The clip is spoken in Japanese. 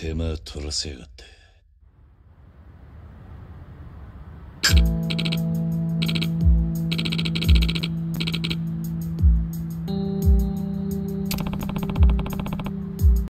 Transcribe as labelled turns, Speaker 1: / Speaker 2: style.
Speaker 1: 手間取らせやがって。